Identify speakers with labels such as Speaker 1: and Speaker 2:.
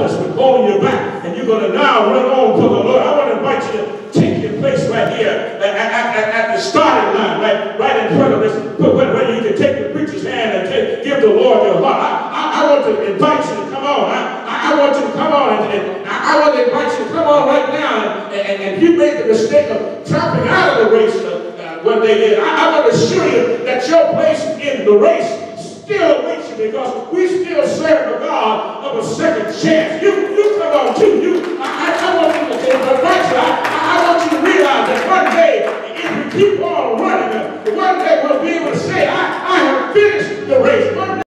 Speaker 1: that's been holding you back, and you're going to now run on for the Lord. I want to invite you to take your place right here at, at, at, at the starting line, right, right in front of this, where, you can take the preacher's hand and take, give the Lord your heart. I, I, I want to invite you to come on. I, I want you to come on and, and I want to invite you to come on right now. And, and, and you made the mistake of dropping out of the race uh, they did. I, I want to assure you that your place in the race still awaits you because we still serve a God chance. You, you come on, you, you. I, I, want you to say, but rightly, I, I want you to realize that one day, if you keep on running, one day we'll be able to say, I, I have finished the race. One